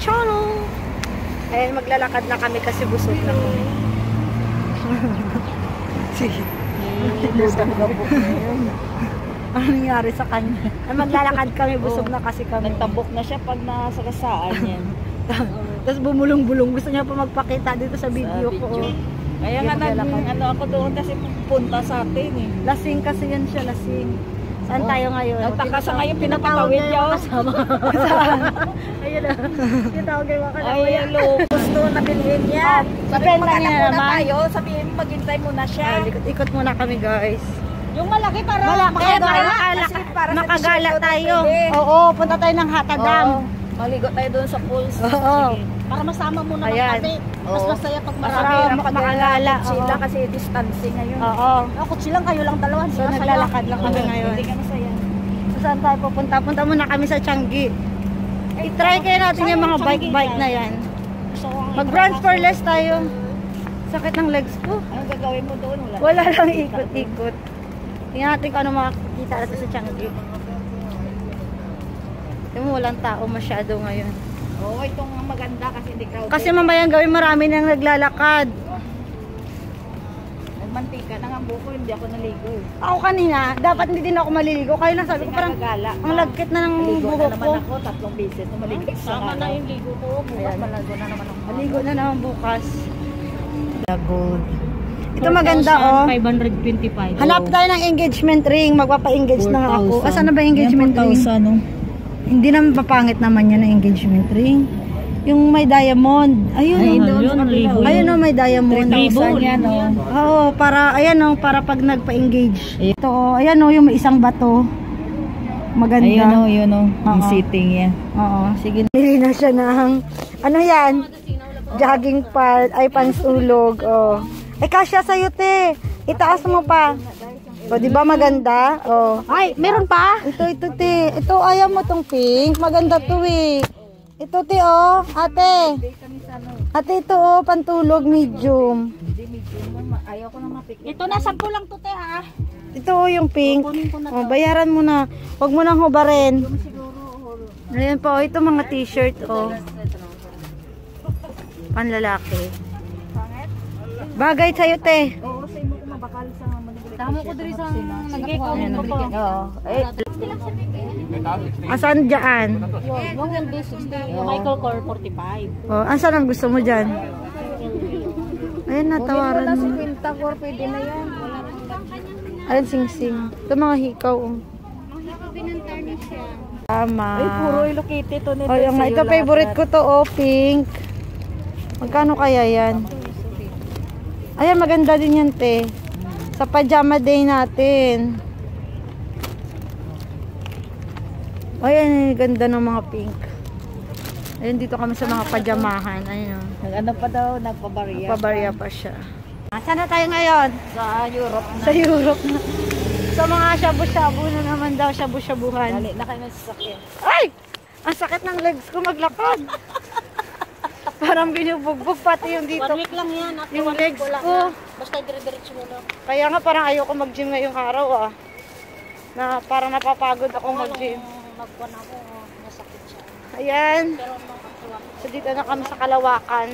channel. Ayan, maglalakad na kami kasi busog na kami. Sige. Ano nangyari sa kanya? Ay, maglalakad kami, busog na kasi kami. Nagtabok na siya pag nasa kasaan yan. Tapos bumulong-bulong. Gusto niya pa magpakita dito sa video ko. video. Kaya nga nag, ano ako doon kasi punta sa atin eh. Lasing kasi yan siya, lasing. Saan tayo ngayon? Nagtaka sa ngayon, pinapatawid niya kasama. Saan? Ayun na. Tinawag niya yung Ay, kasama. hello. Gusto na bilhin niya. Sabi depende ko, maghanap niya muna tayo. Sabihin mo, maghintay muna siya. Ah, Ikot muna kami guys. Yung malaki para Wala, makagala. para makagala tayo. Oo, punta tayo ng Hatadam. Oo. Maligo tayo doon sa pools. Oo. Sige. Para masama muna Ayan. kami. Mas Oo. masaya pag Masarap, marami. mak- makagala. Sila Oo. kasi distancing ngayon. Oo. Ako silang kayo lang dalawa. So, naglalakad lang kami ngayon. Hindi ka masaya. So, saan tayo pupunta? Punta muna kami sa Changi. I-try kaya natin yung mga bike-bike na yan. Mag-branch for less tayo. Sakit ng legs ko. Anong gagawin mo doon? Wala. Wala lang ikot-ikot. Tingnan natin kung ano makikita natin sa Changi. Tingnan mo, walang tao masyado ngayon. Oo, itong maganda kasi hindi crowded. Kasi mamayang gawin marami nang naglalakad. Nagmantika na nga ang buko, hindi ako naligo. eh. Ako kanina, dapat hindi din ako maliligo. Kaya lang sabi ko Kasi parang nagagala. ang lagkit na ng Maligo na buhok naman ko. ako, tatlong beses. Maligo Tama na yung ligo ko. Bukas Ayan. malago na naman ako. Maligo na naman bukas. Gold. Ito maganda oh. 525. Hanap tayo ng engagement ring. Magpapa-engage na ako. Asan na ba yung engagement ring? no? Hindi naman papangit naman yan ang engagement ring. Yung may diamond. Ayun. Ay, oh. doon sa kabila. Ayun oh, may diamond. 3,000 yan, oh. Oo, para, ayan oh, para pag nagpa-engage. Ito oh, ayan oh, yung may isang bato. Maganda. Ayun o, yun o. Yung sitting yan. Oo, sige. Pili na siya ng, ano yan? Jogging pad, ay pansulog. Oh. Eh, kasya sa'yo, te. Itaas mo pa. O, di ba maganda? Oh. Ay, meron pa? Ito, ito, te. Ito, ayaw mo tong pink. Maganda to, eh. Ito, te, oh. Ate. Ate, ito, oh. Pantulog, medium. Ayaw ko na mapik. Ito na, 10 lang to te ha. Ito, oh, yung pink. Oh, bayaran mo na. Huwag mo nang hubarin. Ayan po, oh, ito mga t-shirt, oh. Panlalaki. Bagay sa'yo, te. Oo, sa imo ko mabakal sa manigil. Tama ko diri sa Sige ko Ayan, ko oh. po. Oo. Eh, asan dyan? Yung yung D60, yung Michael Core 45. Oh, asan ang gusto mo dyan? Ayan, natawaran Wala mo. 50 or pwede na yan. Ayan, sing-sing. Ito mga hikaw, oh. Tama. Ay, puro Kitty to nito. Oh, yung ito favorite yan. ko to, oh, pink. Magkano kaya yan? Ayan, maganda din yan, te. Sa pajama day natin. Ayan, ganda ng mga pink. Ayan, dito kami sa mga pajamahan. Ayun, oh. Nag-ano pa daw, nagpabarya. Pabarya pa siya. Saan na tayo ngayon? Sa Europe na. Sa Europe na. Sa mga shabu-shabu na naman daw, shabu-shabuhan. Dali na kayo ng sasakyan. Ay! Ang sakit ng legs ko maglakad. Parang binubugbog pati yung dito. One week lang yan. After Yung legs ko. na. Basta dire-diretso mo na. Kaya nga parang ayoko mag-gym ngayong araw ah. Na parang napapagod ako mag-gym. Nagkuhan ako, nasakit siya. Ayan. So dito na kami sa Kalawakan.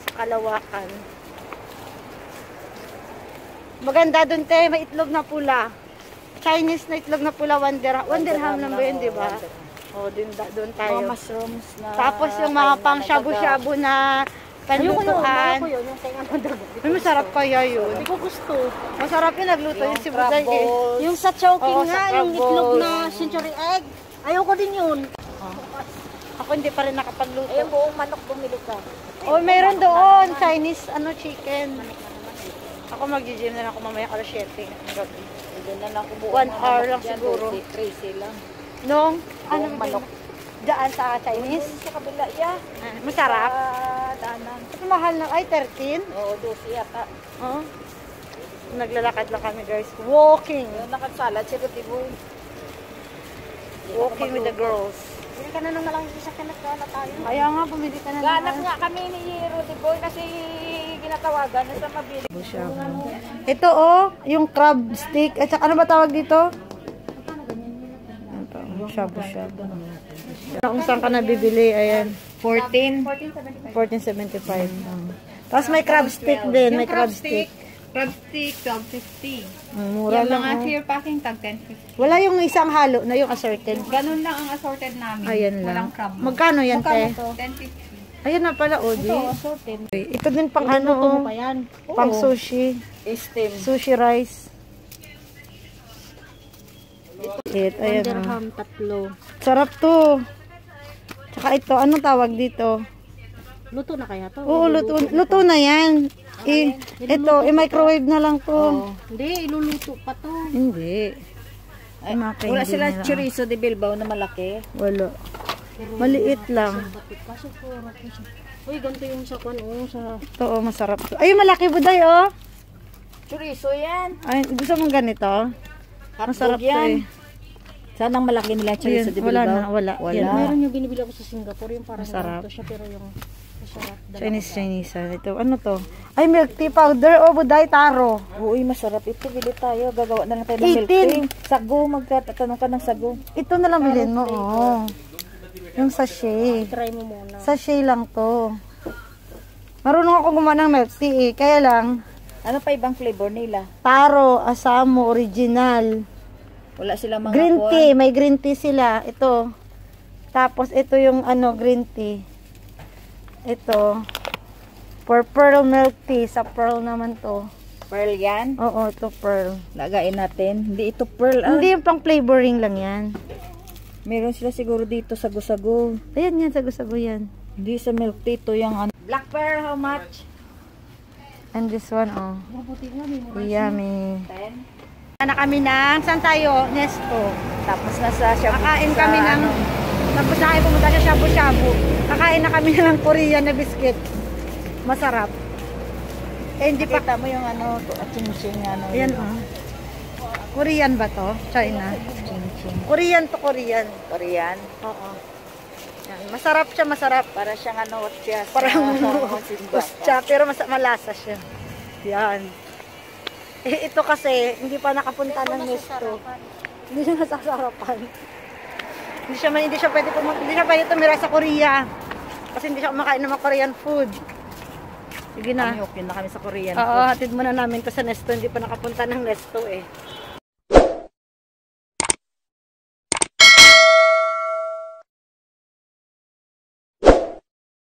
Sa Kalawakan. Maganda dun te, may itlog na pula. Chinese na itlog na pula, one dirham. One dirham lang ba yun, di ba? O, dun, da- dun Mga tayo. mushrooms na... Tapos yung mga pang shabu-shabu na panlutuan. ayoko yun, yung tenga daw. Ay, masarap kaya yun. Hindi ko gusto. Masarap yung nagluto yung si Buday eh. Yung sa choking Oo, nga, sa yung itlog na century egg. Ayoko din yun. Ako hindi pa rin nakapagluto. Ayun, buong manok bumili ka. Oh, mayroon doon. Chinese, ano, chicken. Ako mag-gym na lang ako mamaya alas 7 ng gabi. Hindi na lang ako buong One hour lang siguro. 20, Crazy lang. Nung, ano, Buong manok. Diyan sa Chinese. Doon sa kabila, yeah. Ah, masarap. Sa daanan. Mas mahal na, ay 13. Oo, 12 yata. Oh. Naglalakad lang kami guys. Walking. Yung Rudy Boy. Walking with the girls. Hindi ka na nang nalang isa ka na tayo. Kaya nga, bumili ka na Ganap naman. nga kami ni Rudy Boy kasi ginatawagan na sa mabili. Ito oh, yung crab stick. At saka ano ba tawag dito? Ito, shabu shabu. Kung saan ka nabibili, ayan. 14. 1475. Oh. Tapos may crab stick din. May crab stick. Crab stick, 12.50. Mm, Mura Yung lang. mga oh. clear packing, tag 10.50. Wala yung isang halo na yung assorted. Ganun lang ang assorted namin. Ayan lang. Walang crab. Magkano yan, te? 10.50. Ayan na pala, Oji. Ito, assorted. Ito din pang ano, pa yan. pang sushi. Steam. Sushi rice. It, ayan, oh. dirham, tatlo. Sarap to. Tsaka ito, anong tawag dito? Luto na kaya to? Oo, luto, luto na yan. I, ito, i-microwave na lang to. Oh, hindi, iluluto pa to. Hindi. Ay, Wala sila chorizo de Bilbao na malaki. Wala. Maliit lang. Uy, ganito yung sa kwan, oh, sa... Ito, oh, masarap to. Ay, malaki buday, oh. Chorizo yan. Ay, gusto mong ganito? Masarap to eh. Sanang malaki nila chorizo Ayun, de wala na, wala. Wala. Yan, Meron yung binibili ako sa Singapore, yung parang Masarap. siya, pero yung masarap. Chinese, Chinese. ah. Ito, ano to? Ay, milk tea powder. Oh, buday, taro. Uy, masarap ito. Bili tayo. Gagawa na lang tayo ng milk 18. tea. Sago. Magtatanong ka ng sago. Ito na lang bilhin mo, oh. Yung sachet. Try mo muna. Sachet lang to. Marunong ako gumawa ng milk tea eh. Kaya lang, Ano pa ibang flavor nila? taro, asamo, original. Wala silang mga Green kuwan. tea, may green tea sila. Ito. Tapos ito yung ano, green tea. Ito. For pearl milk tea. Sa pearl naman to. Pearl yan. Oo, ito pearl. Lagain natin. Hindi ito pearl. Ah. Hindi yung pang flavoring lang yan. Meron sila siguro dito sago-sago. Ayan yan, sago-sago yan. Hindi sa milk tea. Ito yung ano. Black pearl, how much? And this one, oh. Yummy. 10. Na kami ng, saan tayo? Nesto. Tapos nasa shabu. Kakain sa kami ng, ano, tapos na kayo pumunta sa shabu-shabu. Kakain na kami ng Korean na biscuit. Masarap. Eh, hindi pa. Mo yung ano, to, at ching ano. Ayan, oh. Korean ba to? China? Ching-ching. Korean to Korean. Korean. Oo. Yan. Masarap siya, masarap. Para siyang ano, siya. Parang simba. Siya, pero mas malasa siya. Yan. Eh, ito kasi, hindi pa nakapunta ng Nesto. Hindi siya nasasarapan. Hindi siya, man- hindi siya pwede pumunta, hindi siya pwede tumira sa Korea. Kasi hindi siya kumakain ng mga Korean food. Sige na. Kami okay na kami sa Korean. Oo, hatid muna namin to sa Nesto. Hindi pa nakapunta ng Nesto eh.